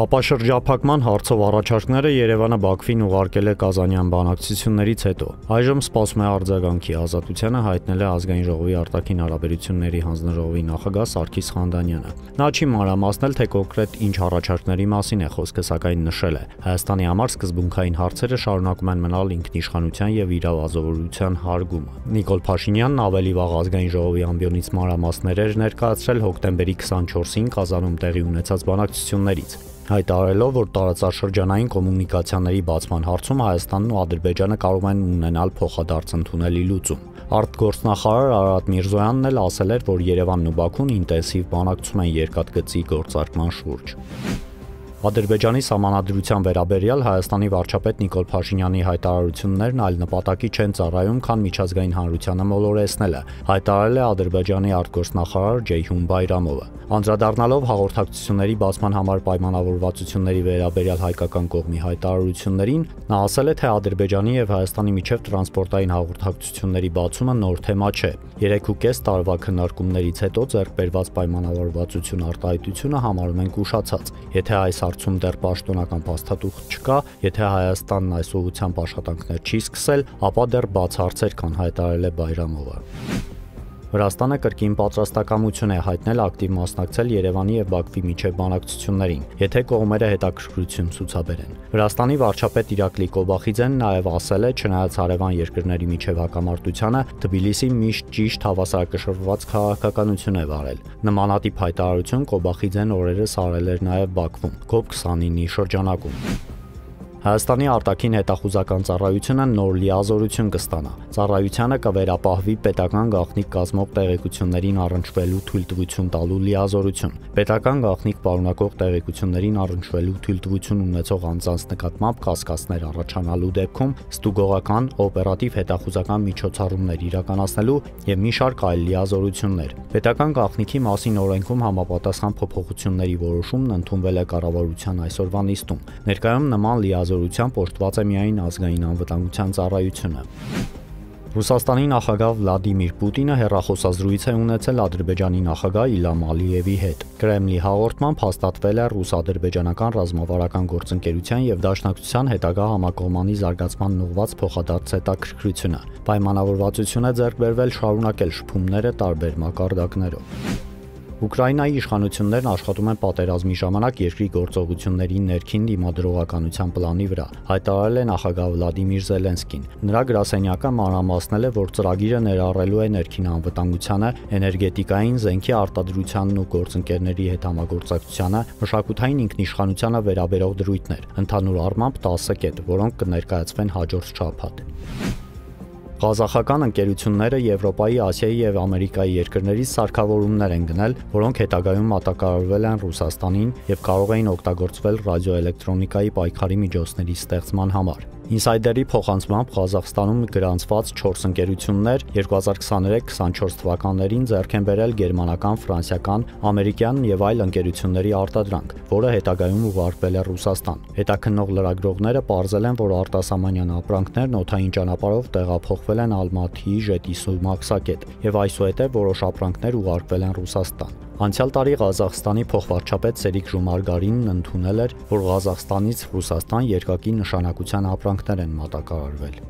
Հապաշրջափակման հարցով առաջարկները Երևանը Բաքվին ուղարկել է Կազանյան բանակցություններից հետո։ Այժմ սպասում է արձագանքի ազատությանը հայտնել է ազգային ժողովի արտաքին հարաբերությունների հանձնաժողովի նախագահ Սարգիս Խանդանյանը։ Նա չի մանրամասնել, թե կոնկրետ ինչ առաջարկների մասին է խոսքը, սակայն նշել է. Հայաստանի համար սկզբունքային հարցերը շարունակում են մնալ ինքնիշխանության եւ իրավազորության հարգումը։ Նիկոլ Փաշինյանն ավելի վաղ ազգային ժողովի ամբիոնից մանրամասներ էր ներկայացրել հոկտեմբերի 24-ին Կազանում տեղի ունեցած բանակցություններից հայտարարելով, որ տարածաշրջանային կոմունիկացիաների բացման հարցում Հայաստանն ու Ադրբեջանը կարող են ունենալ փոխադարձ ընդունելի լուծում։ Արտգործնախարար Արարատ Միրզոյանն էլ ասել էր, որ Երևանն ու Բաքուն ինտենսիվ բանակցում են երկաթգծի գործարկման շուրջ։ Ադրբեջանի համանadrության վերաբերյալ Հայաստանի վարչապետ Նիկոլ Փաշինյանի հայտարարություններն այլ նպատակի չեն ծառայում, քան միջազգային հանրությանը մոլորեսնելը, հայտարարել է Ադրբեջանի արտգործնախարար Ջեյհուն Բայրամովը։ Անդրադառնալով հաղորդակցությունների բացման համար պայմանավորվածությունների վերաբերյալ հայկական կողմի հայտարարություններին, նա ասել է, թե Ադրբեջանի եւ Հայաստանի միջև տրանսպորտային հաղորդակցությունների բացումը նոր թեմա չէ։ 3.5 տարվա քննարկումներից հետո ձեռք բերված պայմանավորվածություն արտահայտությունը համարում ենք ուշացած։ Եթե այս հարցում դեռ պաշտոնական փաստաթուղթ չկա, եթե Հայաստանն այս ուղղությամբ աշխատանքներ չի սկսել, ապա դեռ բաց հարցեր կան, հայտարարել է Բայրամովը։ Վրաստանը կրկին պատրաստակամություն է հայտնել ակտիվ մասնակցել Երևանի եւ Բաքվի միջև բանակցություններին, եթե կողմերը հետաքրքրություն ցուցաբերեն։ Վրաստանի վարչապետ Իրակլի Կոբախիձեն նաեւ ասել է, չնայած հարևան երկրների միջև հակամարտությանը, Թբիլիսին միշտ ճիշտ հավասարակշռված քաղաքականություն է վարել։ Նմանատիպ հայտարարություն Կոբախիձեն օրերս արել էր նաեւ Բաքվում, COP29-ի շրջանակում։ Հայաստանի արտաքին հետախուզական ծառայությունը նոր լիազորություն կստանա։ Ծառայությանը կվերապահվի պետական գաղտնիք կազմող տեղեկություններին առնչվելու թույլտվություն տալու լիազորություն։ Պետական գաղտնիք պարունակող տեղեկություններին առնչվելու թույլտվություն ունեցող անձանց նկատմամբ կասկածներ առաջանալու դեպքում ստուգողական օպերատիվ հետախուզական միջոցառումներ իրականացնելու եւ մի շարք այլ լիազորություններ։ Պետական գաղտնիքի մասին օրենքում համապատասխան փոփոխությունների որոշումն ընդունվել է կառավարության այսօրվա նիստում։ Ներկայում նման լիազորություն հազորությամբ օժտված է միայն ազգային անվտանգության ծառայությունը։ Ռուսաստանի նախագահ Վլադիմիր Պուտինը հերրախոսազրույց է ունեցել Ադրբեջանի նախագահ Իլհամ Ալիևի հետ։ Կրեմլի հաղորդմամբ հաստատվել է ռուս-ադրբեջանական ռազմավարական գործընկերության եւ դաշնակցության հետագա համակողմանի զարգացման ուղղված փոխադարձ հետաքրքրությունը։ Պայմանավորվածություն է ձեռք բերվել շարունակել շփումները տարբեր մակարդակներով։ Ուկրաինայի իշխանություններն աշխատում են պատերազմի ժամանակ երկրի գործողությունների ներքին դիմադրողականության պլանի վրա, հայտարարել է նախագահ Վլադիմիր Զելենսկին։ Նրա գրասենյակը մանրամասնել է, որ ծրագիրը ներառելու է ներքին անվտանգությանը, էներգետիկային, զենքի արտադրությանն ու գործընկերների հետ համագործակցությանը, մշակութային ինքնիշխանությանը վերաբերող դրույթներ, ընդհանուր առմամբ 10 կետ, որոնք կներկայացվեն հաջորդ շաբաթ։ Ղազախական ընկերությունները Եվրոպայի, Ասիայի եւ Ամերիկայի երկրներից սարքավորումներ են գնել, որոնք հետագայում մատակարարվել են Ռուսաստանին եւ կարող էին օգտագործվել ռադիոէլեկտրոնիկայի պայքարի միջոցների ստեղծման համար։ Ինսայդերի փոխանցմամբ Ղազախստանում գրանցված 4 ընկերություններ 2023-24 թվականներին ձեռք են բերել գերմանական, ֆրանսիական, ամերիկյան եւ այլ ընկերությունների արտադրանք, որը հետագայում ուղարկվել է Ռուսաստան։ Հետաքննող լրագրողները ողջել են, որ արտասահմանյան ապրանքներն օթային ճանապարհով տեղափոխվել են Ալմաթիի Ժետիսու մաքսակետ եւ այսուհետև որոշ ապրանքներ ուղարկվել են Ռուսաստան։ Անցյալ տարի Ղազախստանի փոխվարչապետ Սերիկ Ժումարգարինն ընդունել էր, որ Ղազախստանից Ռուսաստան երկակի նշանակության ապրանքներ են մատակարարվել։